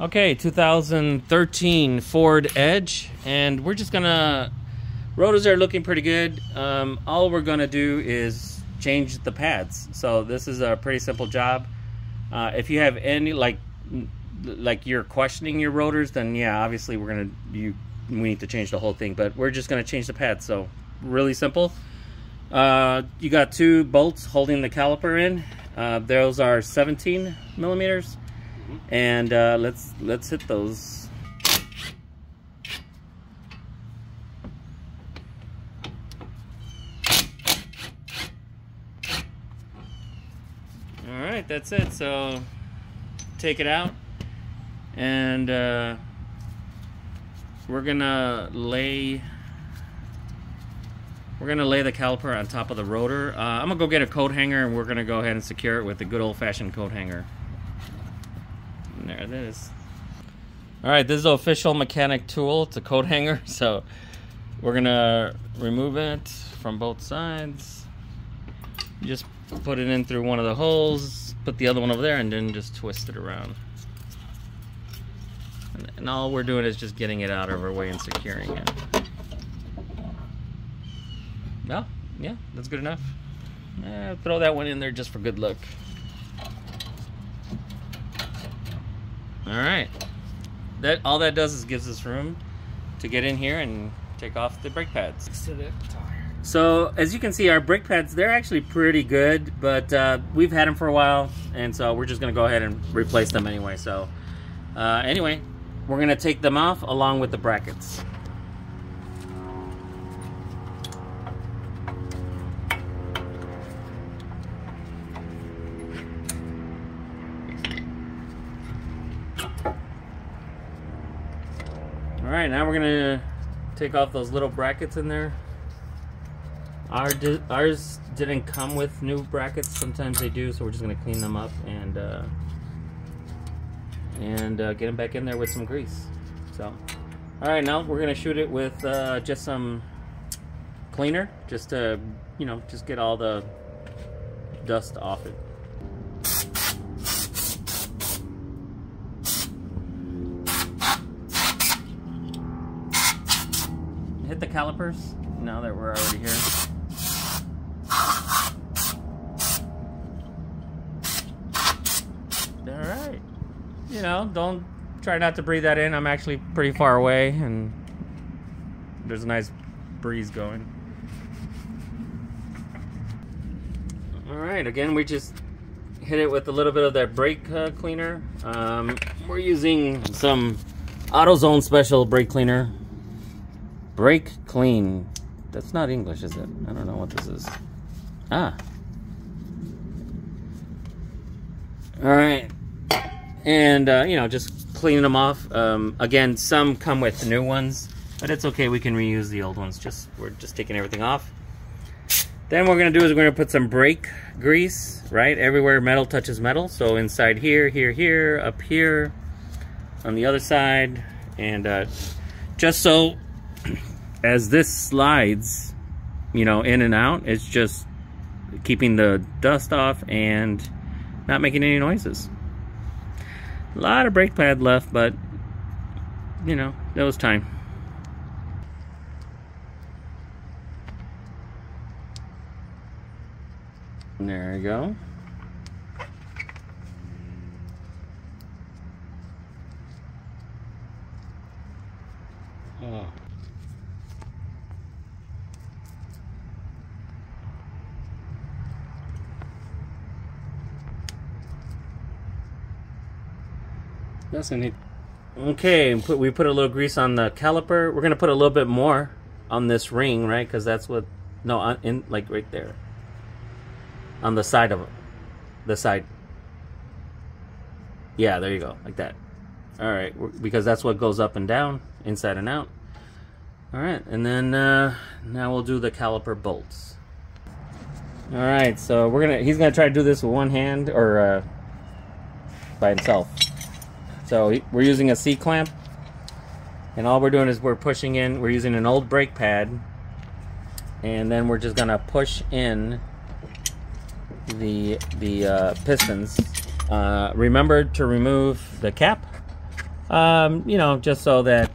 Okay, 2013 Ford Edge, and we're just gonna. Rotors are looking pretty good. Um, all we're gonna do is change the pads. So this is a pretty simple job. Uh, if you have any like, like you're questioning your rotors, then yeah, obviously we're gonna you we need to change the whole thing. But we're just gonna change the pads. So really simple. Uh, you got two bolts holding the caliper in. Uh, those are 17 millimeters and uh, let's let's hit those. All right that's it. So take it out. And uh, we're gonna lay we're gonna lay the caliper on top of the rotor. Uh, I'm gonna go get a coat hanger and we're gonna go ahead and secure it with the good old-fashioned coat hanger there it is. All right, this is the official mechanic tool. It's a coat hanger, so we're gonna remove it from both sides. Just put it in through one of the holes, put the other one over there, and then just twist it around. And, and all we're doing is just getting it out of our way and securing it. Well, yeah, that's good enough. Eh, throw that one in there just for good luck. All right. That all that does is gives us room to get in here and take off the brake pads. So as you can see, our brake pads, they're actually pretty good, but uh, we've had them for a while, and so we're just gonna go ahead and replace them anyway. So uh, anyway, we're gonna take them off along with the brackets. All right, now we're gonna take off those little brackets in there. Our di ours didn't come with new brackets. Sometimes they do, so we're just gonna clean them up and uh, and uh, get them back in there with some grease. So, all right, now we're gonna shoot it with uh, just some cleaner, just to you know, just get all the dust off it. Hit the calipers now that we're already here. Alright. You know, don't try not to breathe that in. I'm actually pretty far away and there's a nice breeze going. Alright, again, we just hit it with a little bit of that brake uh, cleaner. Um, we're using some AutoZone special brake cleaner Brake clean. That's not English, is it? I don't know what this is. Ah. All right. And, uh, you know, just cleaning them off. Um, again, some come with new ones, but it's okay. We can reuse the old ones. Just We're just taking everything off. Then what we're going to do is we're going to put some brake grease, right? Everywhere metal touches metal. So inside here, here, here, up here, on the other side. And uh, just so as this slides, you know, in and out, it's just keeping the dust off and not making any noises. A lot of brake pad left, but, you know, it was time. There you go. That's neat. Okay, put, we put a little grease on the caliper. We're gonna put a little bit more on this ring, right? Because that's what, no, in like right there, on the side of it, the side. Yeah, there you go, like that. All right, because that's what goes up and down, inside and out. All right, and then uh, now we'll do the caliper bolts. All right, so we're gonna, he's gonna try to do this with one hand or uh, by himself. So we're using a C-clamp. And all we're doing is we're pushing in, we're using an old brake pad. And then we're just gonna push in the, the uh, pistons. Uh, remember to remove the cap Um, you know, just so that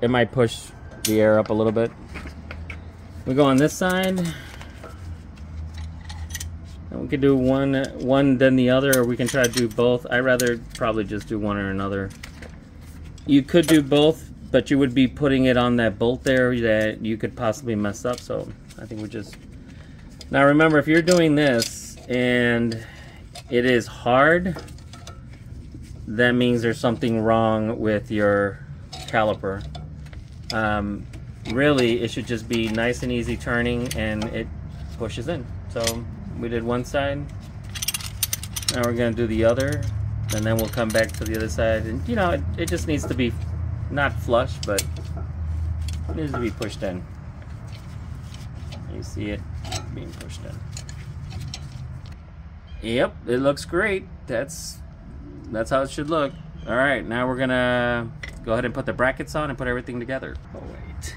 it might push the air up a little bit. We go on this side. We could do one, one then the other, or we can try to do both. i rather probably just do one or another. You could do both, but you would be putting it on that bolt there that you could possibly mess up. So I think we just... Now remember, if you're doing this and it is hard, that means there's something wrong with your caliper. Um, really, it should just be nice and easy turning and it pushes in. So we did one side. Now we're going to do the other. And then we'll come back to the other side. And, you know, it, it just needs to be not flush, but it needs to be pushed in. You see it being pushed in. Yep, it looks great. That's that's how it should look. All right, now we're gonna go ahead and put the brackets on and put everything together. Oh wait,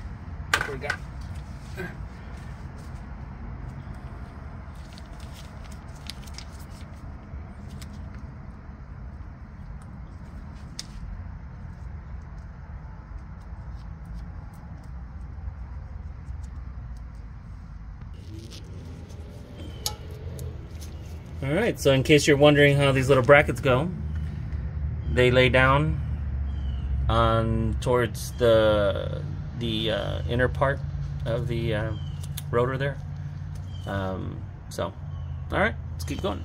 forgot. All right, so in case you're wondering how these little brackets go, they lay down on towards the the uh, inner part of the uh, rotor there. Um, so, all right, let's keep going.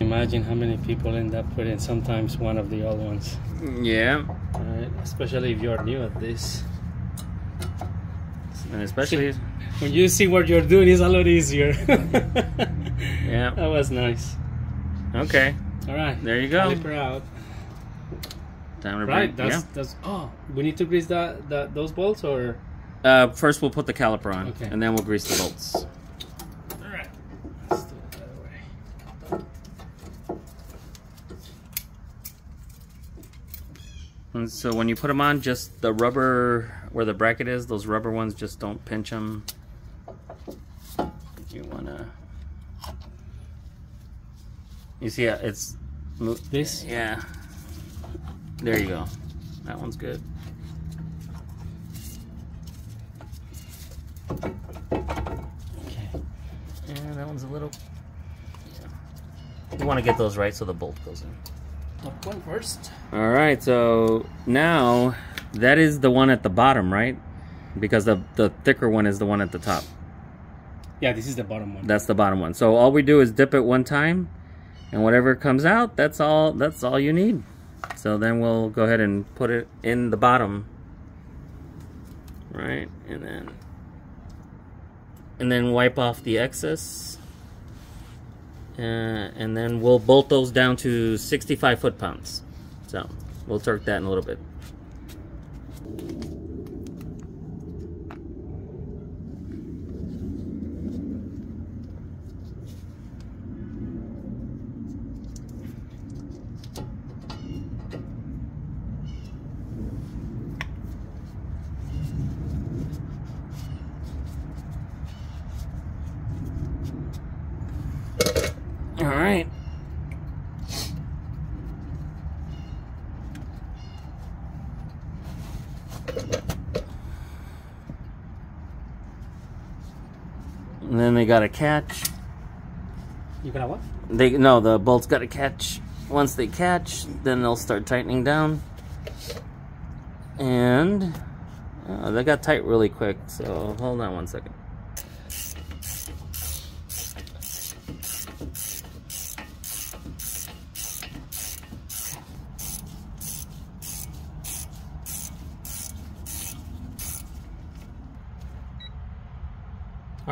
Imagine how many people end up putting sometimes one of the old ones. Yeah. Right, especially if you're new at this. And especially when you see what you're doing, it's a lot easier. Yeah. That was nice. Okay. All right. There you go. Caliper out. Time to Right. That's yeah. that's. Oh, we need to grease that that those bolts or. Uh, first, we'll put the caliper on, Okay. and then we'll grease the bolts. All right. Let's do it that way. And so when you put them on, just the rubber where the bracket is, those rubber ones, just don't pinch them. You wanna. You see, uh, it's. This. Yeah. There you go. That one's good. Okay. Yeah, that one's a little. Yeah. You want to get those right so the bolt goes in. Top one first. All right, so now that is the one at the bottom, right? Because the the thicker one is the one at the top. Yeah, this is the bottom one. That's the bottom one. So all we do is dip it one time, and whatever comes out, that's all. That's all you need. So then we'll go ahead and put it in the bottom, right? And then and then wipe off the excess. Uh, and then we'll bolt those down to 65 foot-pounds. So we'll torque that in a little bit. And then they got a catch. You gonna what? They no, the bolts got to catch. Once they catch, then they'll start tightening down. And uh, they got tight really quick. So hold on one second.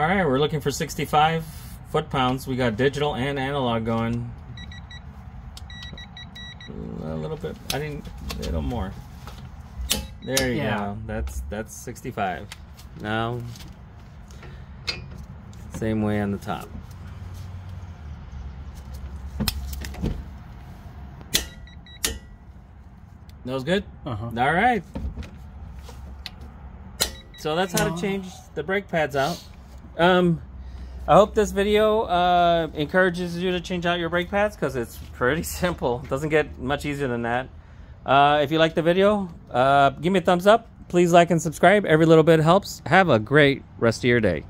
All right, we're looking for 65 foot-pounds. We got digital and analog going. A little bit. I didn't. A little more. There you Yeah. go. That's that's 65. Now, same way on the top. That was good. Uh huh. All right. So that's how to change the brake pads out. Um, I hope this video uh, encourages you to change out your brake pads because it's pretty simple. It doesn't get much easier than that. Uh, if you like the video, uh, give me a thumbs up. Please like and subscribe. Every little bit helps. Have a great rest of your day.